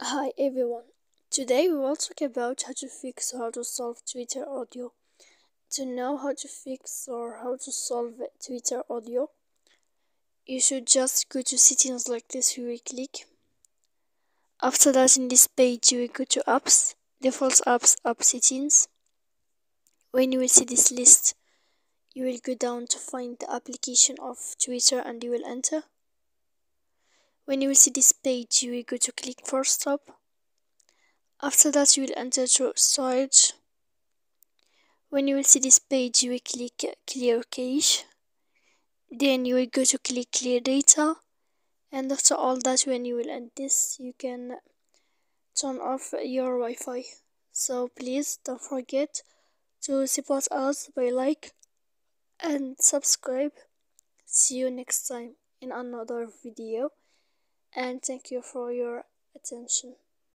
Hi everyone. Today we will talk about how to fix how to solve Twitter audio. To know how to fix or how to solve Twitter audio, you should just go to settings like this, you will click. After that in this page you will go to apps, default apps, app settings. When you will see this list, you will go down to find the application of Twitter and you will enter. When you will see this page, you will go to click for stop. After that, you will enter to storage. When you will see this page, you will click clear cache. Then you will go to click clear data. And after all that, when you will end this, you can turn off your Wi-Fi. So please don't forget to support us by like and subscribe. See you next time in another video and thank you for your attention.